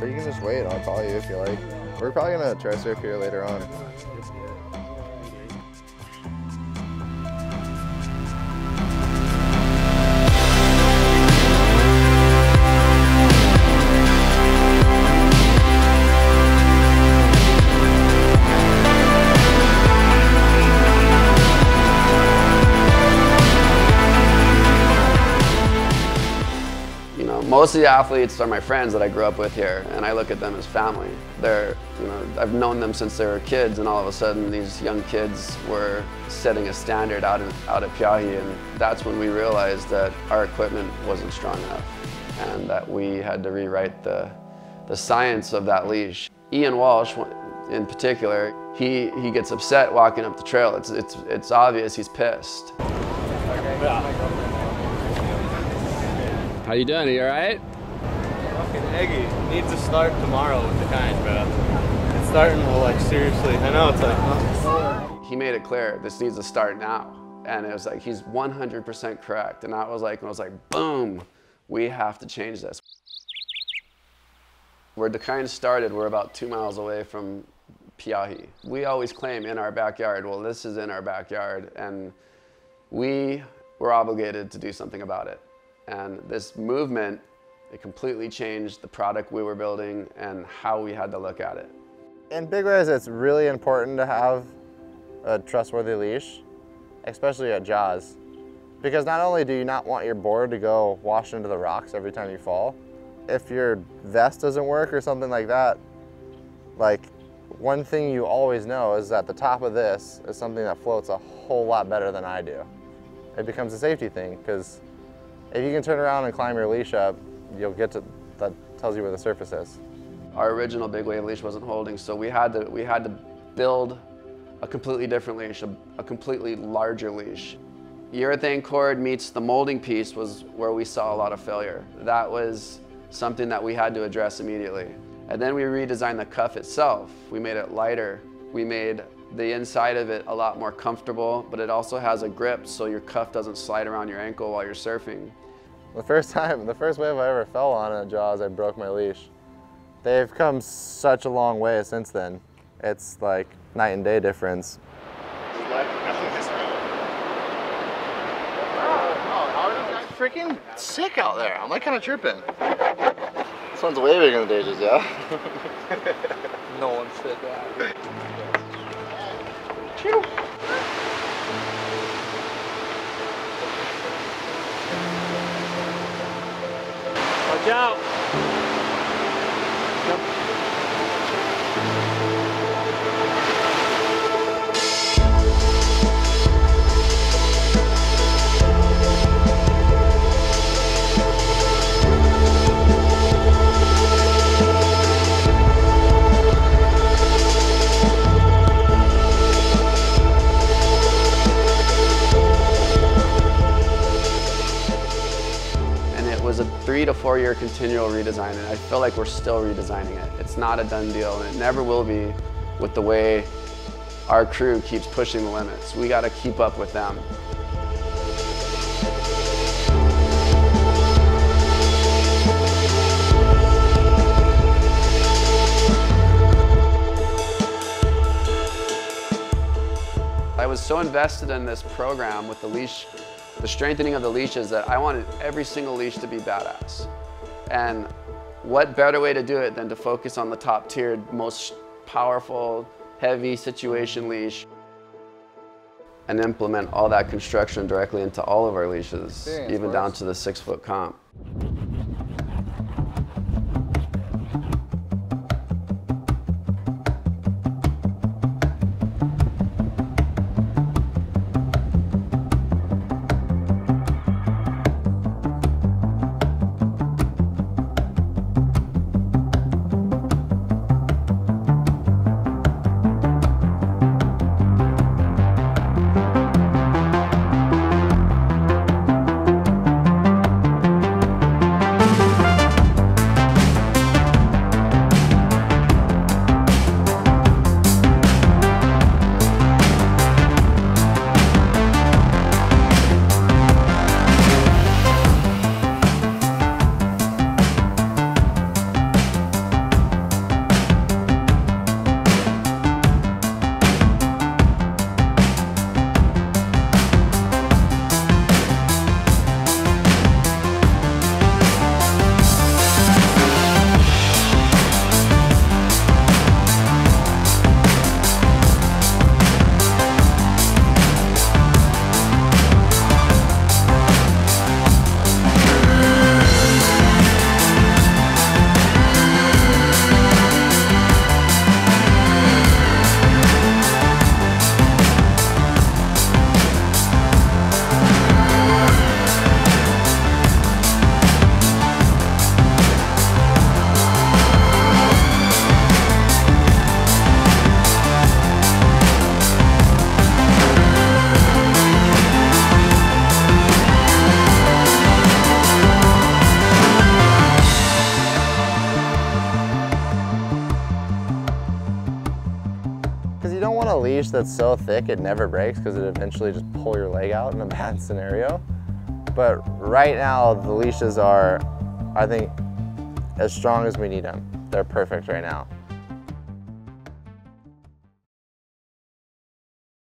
Or you can just wait, I'll call you if you like. We're probably gonna try surf here later on. Most of the athletes are my friends that I grew up with here, and I look at them as family. They're, you know, I've known them since they were kids, and all of a sudden these young kids were setting a standard out of, out at Peahi, and that's when we realized that our equipment wasn't strong enough, and that we had to rewrite the, the science of that leash. Ian Walsh, in particular, he, he gets upset walking up the trail. It's, it's, it's obvious he's pissed. How you doing? Are you all right? Fucking Eggy needs to start tomorrow with the kind, bro. It's starting to like seriously. I know it's like. huh? he made it clear this needs to start now. And it was like, he's 100% correct. And I was like, I was like, boom, we have to change this. Where Dakine started, we're about two miles away from Peahi. We always claim in our backyard, well, this is in our backyard. And we were obligated to do something about it. And this movement, it completely changed the product we were building and how we had to look at it. In big ways, it's really important to have a trustworthy leash, especially at Jaws. Because not only do you not want your board to go wash into the rocks every time you fall, if your vest doesn't work or something like that, like one thing you always know is that the top of this is something that floats a whole lot better than I do. It becomes a safety thing because if you can turn around and climb your leash up, you'll get to, that tells you where the surface is. our original big wave leash wasn't holding, so we had to we had to build a completely different leash, a, a completely larger leash. Urethane cord meets the molding piece was where we saw a lot of failure. That was something that we had to address immediately. And then we redesigned the cuff itself. We made it lighter. We made the inside of it a lot more comfortable, but it also has a grip so your cuff doesn't slide around your ankle while you're surfing. The first time, the first wave I ever fell on at Jaws, I broke my leash. They've come such a long way since then. It's like night and day difference. Freaking sick out there. I'm like kind of tripping. This one's way bigger than Dages, yeah? No one said that. Watch out! Three to four year continual redesign and I feel like we're still redesigning it. It's not a done deal and it never will be with the way our crew keeps pushing the limits. We got to keep up with them. I was so invested in this program with the leash, the strengthening of the leashes that I wanted every single leash to be badass. And what better way to do it than to focus on the top tiered, most powerful, heavy situation leash and implement all that construction directly into all of our leashes, Experience, even down to the six foot comp. Leash that's so thick it never breaks because it eventually just pull your leg out in a bad scenario. But right now the leashes are, I think, as strong as we need them. They're perfect right now.